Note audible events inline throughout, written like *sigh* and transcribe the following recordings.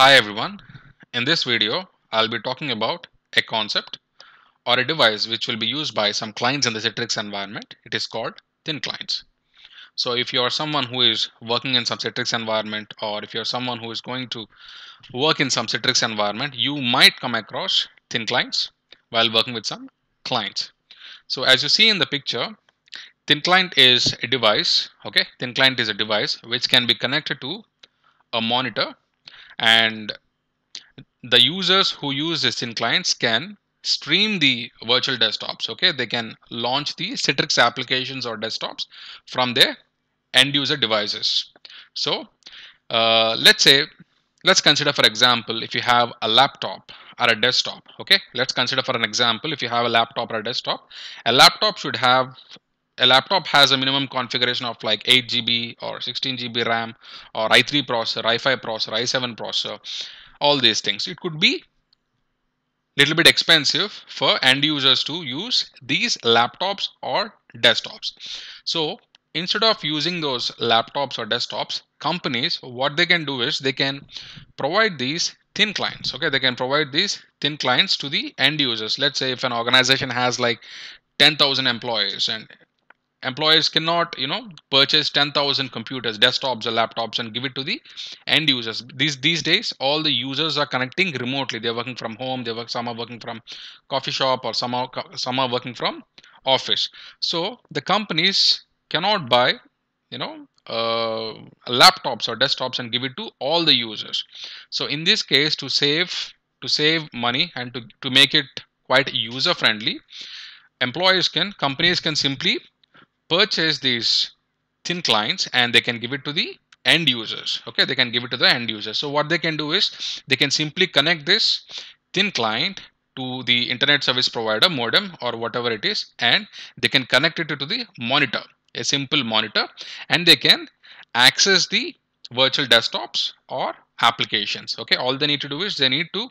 Hi everyone. In this video, I'll be talking about a concept or a device which will be used by some clients in the Citrix environment. It is called thin clients. So if you are someone who is working in some Citrix environment or if you're someone who is going to work in some Citrix environment, you might come across thin clients while working with some clients. So as you see in the picture, thin client is a device, okay? Thin client is a device which can be connected to a monitor and the users who use this thin clients can stream the virtual desktops okay? They can launch the citrix applications or desktops from their end user devices. So uh, let's say let's consider for example if you have a laptop or a desktop okay? Let's consider for an example if you have a laptop or a desktop a laptop should have a laptop has a minimum configuration of like 8 GB or 16 GB RAM or i3 processor, i5 processor, i7 processor, all these things. It could be little bit expensive for end users to use these laptops or desktops. So instead of using those laptops or desktops, companies what they can do is they can provide these thin clients okay they can provide these thin clients to the end users let's say if an organization has like 10,000 employees and employers cannot you know purchase 10000 computers desktops or laptops and give it to the end users. These these days all the users are connecting remotely. They're working from home. They work some are working from coffee shop or some are some are working from office. So the companies cannot buy you know uh, laptops or desktops and give it to all the users. So in this case to save to save money and to, to make it quite user friendly employers can companies can simply purchase these thin clients and they can give it to the end users. Okay they can give it to the end users. So what they can do is they can simply connect this thin client to the internet service provider modem or whatever it is and they can connect it to the monitor a simple monitor and they can access the virtual desktops or applications. Okay all they need to do is they need to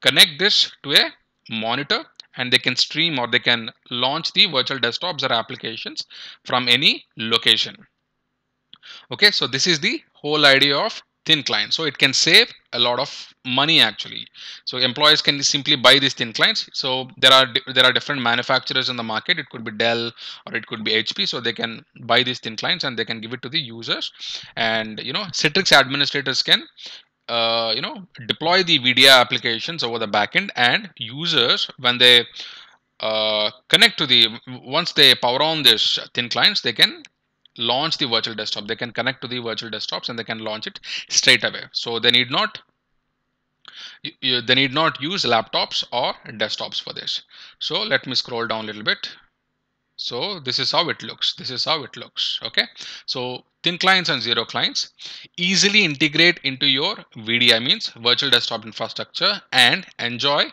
connect this to a monitor and they can stream or they can launch the virtual desktops or applications from any location. Okay, so this is the whole idea of thin client. So it can save a lot of money actually. So employees can simply buy these thin clients. So there are there are different manufacturers in the market. It could be Dell or it could be HP. So they can buy these thin clients and they can give it to the users. And you know Citrix administrators can uh, you know deploy the VDI applications over the backend and users when they uh, connect to the once they power on this thin clients they can launch the virtual desktop. They can connect to the virtual desktops and they can launch it straight away. So they need not they need not use laptops or desktops for this. So let me scroll down a little bit so this is how it looks. This is how it looks. Okay? So thin clients and zero clients. Easily integrate into your VDI means virtual desktop infrastructure and enjoy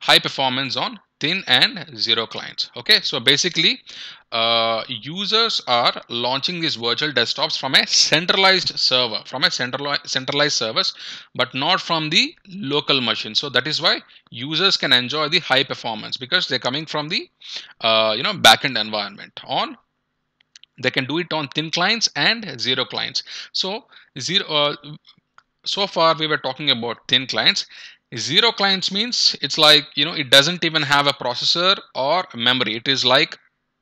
high performance on thin and zero clients. Okay so basically uh, users are launching these virtual desktops from a centralized server from a centralized centralized service but not from the local machine. So that is why users can enjoy the high performance because they're coming from the uh, you know backend environment. On they can do it on thin clients and zero clients. So zero uh, so far we were talking about thin clients zero clients means it's like you know it doesn't even have a processor or memory. It is like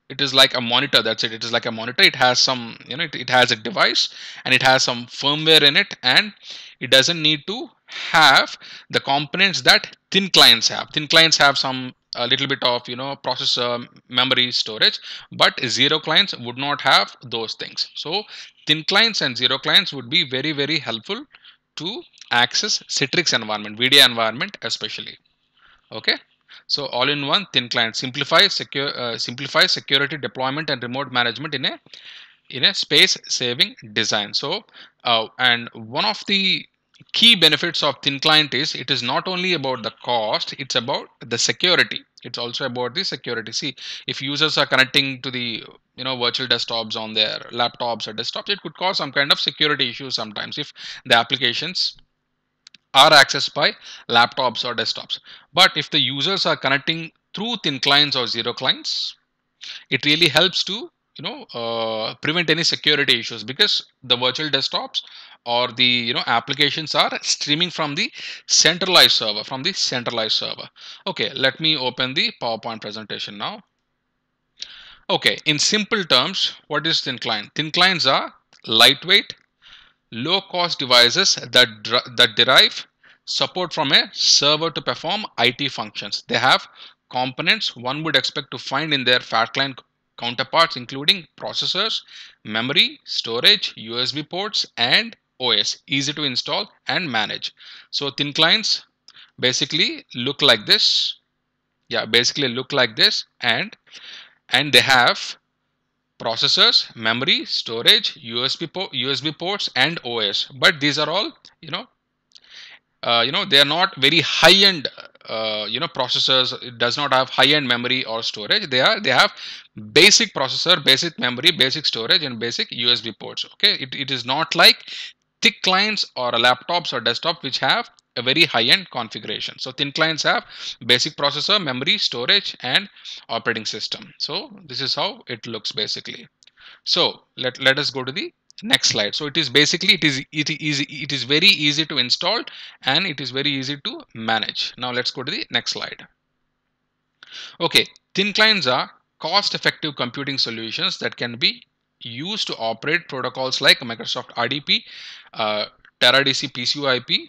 it is like a monitor. That's it. It is like a monitor. It has some you know it, it has a device and it has some firmware in it and it doesn't need to have the components that thin clients have. Thin clients have some a little bit of you know processor memory storage but zero clients would not have those things. So thin clients and zero clients would be very very helpful to access citrix environment VDI environment especially. Okay? So all in one thin client. Simplify secure uh, simplify security deployment and remote management in a in a space saving design. So uh, and one of the key benefits of thin client is it is not only about the cost it's about the security. It's also about the security. See if users are connecting to the you know virtual desktops on their laptops or desktops it could cause some kind of security issues sometimes if the applications are accessed by laptops or desktops. But if the users are connecting through thin clients or zero clients it really helps to you know uh, prevent any security issues because the virtual desktops or the you know applications are streaming from the centralized server from the centralized server. Okay let me open the powerpoint presentation now. Okay in simple terms what is thin client? Thin clients are lightweight low cost devices that that derive support from a server to perform IT functions. They have components one would expect to find in their fat client counterparts including processors memory storage USB ports and OS, easy to install and manage. So thin clients basically look like this. Yeah, basically look like this and and they have processors, memory, storage, USB port, USB ports and OS. But these are all, you know, uh, you know, they are not very high-end uh, you know processors it does not have high-end memory or storage they are they have basic processor basic memory basic storage and basic usb ports okay it, it is not like thick clients or laptops or desktop which have a very high-end configuration. So thin clients have basic processor, memory, storage, and operating system. So this is how it looks basically. So let, let us go to the next slide. So it is basically it is it is it is very easy to install and it is very easy to manage. Now let's go to the next slide. Okay, thin clients are cost-effective computing solutions that can be used to operate protocols like Microsoft RDP, uh, Teradici PCoIP,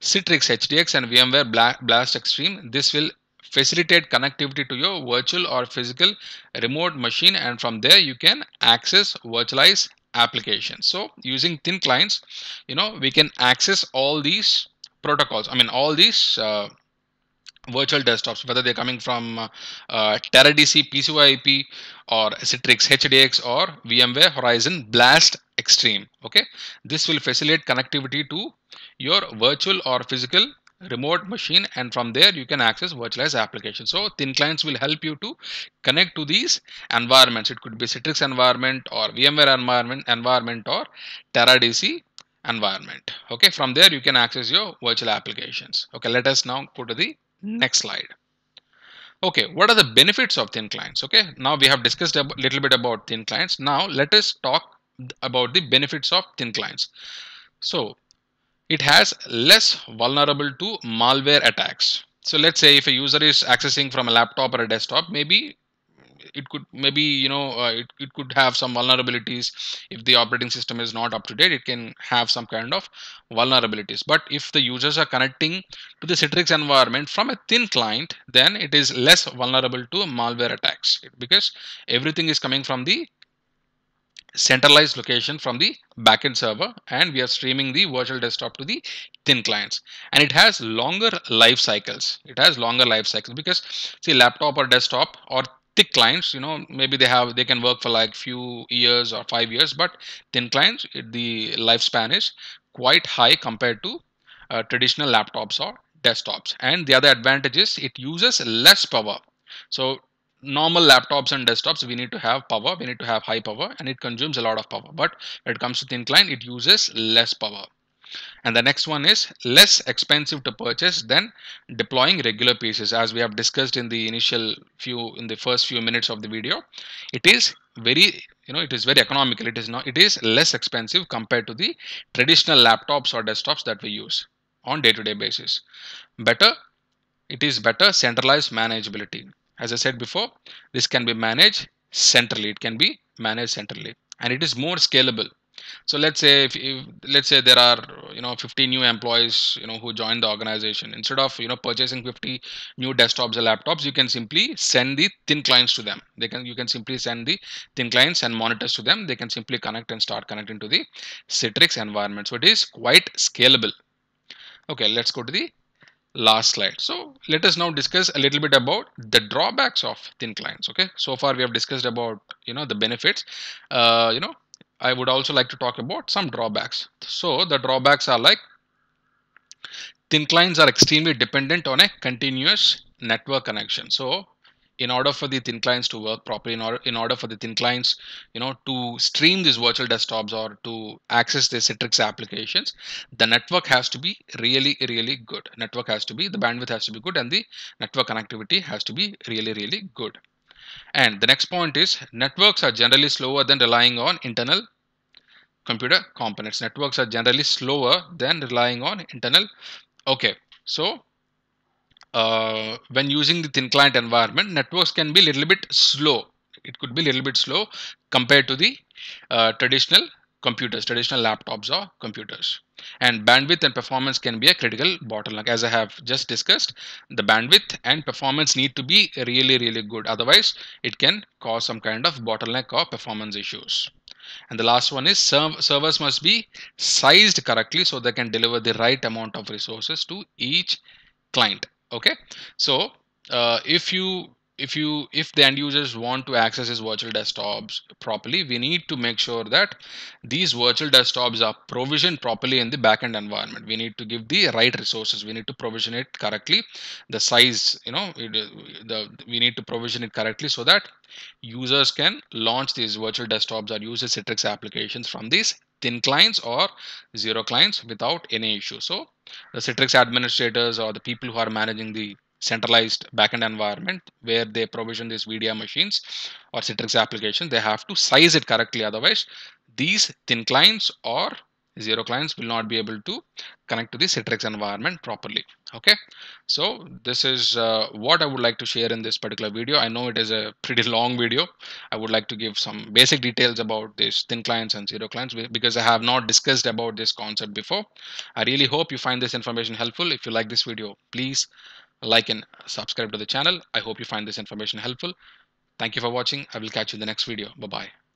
Citrix HDX and VMware Blast Extreme. This will facilitate connectivity to your virtual or physical remote machine and from there you can access virtualized applications. So using thin clients, you know, we can access all these protocols. I mean, all these uh, virtual desktops, whether they're coming from uh, uh, Teradici PCoIP or Citrix HDX or VMware Horizon Blast Extreme. Okay, this will facilitate connectivity to your virtual or physical remote machine and from there you can access virtualized applications. So thin clients will help you to connect to these environments. It could be Citrix environment or VMware environment, environment or Teradici environment. Okay, from there you can access your virtual applications. Okay, let us now go to the Next slide. Okay, what are the benefits of thin clients? Okay, now we have discussed a little bit about thin clients. Now let us talk about the benefits of thin clients. So it has less vulnerable to malware attacks. So let's say if a user is accessing from a laptop or a desktop, maybe it could maybe you know uh, it, it could have some vulnerabilities. If the operating system is not up to date it can have some kind of vulnerabilities. But if the users are connecting to the citrix environment from a thin client then it is less vulnerable to malware attacks. Because everything is coming from the centralized location from the backend server and we are streaming the virtual desktop to the thin clients. And it has longer life cycles. It has longer life cycles because see laptop or desktop or thick clients you know maybe they have they can work for like few years or five years but thin clients the lifespan is quite high compared to uh, traditional laptops or desktops. And the other advantage is it uses less power. So normal laptops and desktops we need to have power we need to have high power and it consumes a lot of power. But when it comes to thin client it uses less power. And the next one is less expensive to purchase than deploying regular PCs as we have discussed in the initial few in the first few minutes of the video it is very you know it is very economical. It is not it is less expensive compared to the traditional laptops or desktops that we use on day-to-day -day basis. Better it is better centralized manageability as i said before this can be managed centrally. It can be managed centrally and it is more scalable. So let's say if, if, let's say there are you know 50 new employees you know who join the organization. Instead of you know purchasing 50 new desktops or laptops you can simply send the thin clients to them. They can you can simply send the thin clients and monitors to them. They can simply connect and start connecting to the citrix environment. So it is quite scalable. Okay let's go to the last slide so let us now discuss a little bit about the drawbacks of thin clients okay so far we have discussed about you know the benefits uh, you know I would also like to talk about some drawbacks. So the drawbacks are like thin clients are extremely dependent on a continuous network connection. So in order for the thin clients to work properly, in order, in order for the thin clients, you know, to stream these virtual desktops or to access the Citrix applications, the network has to be really, really good. Network has to be, the bandwidth has to be good and the network connectivity has to be really, really good. And the next point is networks are generally slower than relying on internal computer components. Networks are generally slower than relying on internal. Okay, so uh, when using the thin client environment, networks can be a little bit slow. It could be a little bit slow compared to the uh, traditional computers, traditional laptops or computers. And bandwidth and performance can be a critical bottleneck. As I have just discussed, the bandwidth and performance need to be really, really good. Otherwise, it can cause some kind of bottleneck or performance issues. And the last one is serv servers must be sized correctly so they can deliver the right amount of resources to each client okay? So uh, if you if you if the end users want to access his virtual desktops properly we need to make sure that these virtual desktops are provisioned properly in the backend environment. We need to give the right resources. We need to provision it correctly. The size you know it, the we need to provision it correctly so that users can launch these virtual desktops or use the citrix applications from these thin clients or zero clients without any issue. So the citrix administrators or the people who are managing the centralized backend environment where they provision these VDI machines or Citrix application, they have to size it correctly. Otherwise, these thin clients or zero clients will not be able to connect to the Citrix environment properly. Okay, so this is uh, what I would like to share in this particular video. I know it is a pretty *laughs* long video. I would like to give some basic details about this thin clients and zero clients because I have not discussed about this concept before. I really hope you find this information helpful. If you like this video, please like and subscribe to the channel. I hope you find this information helpful. Thank you for watching. I will catch you in the next video. Bye-bye.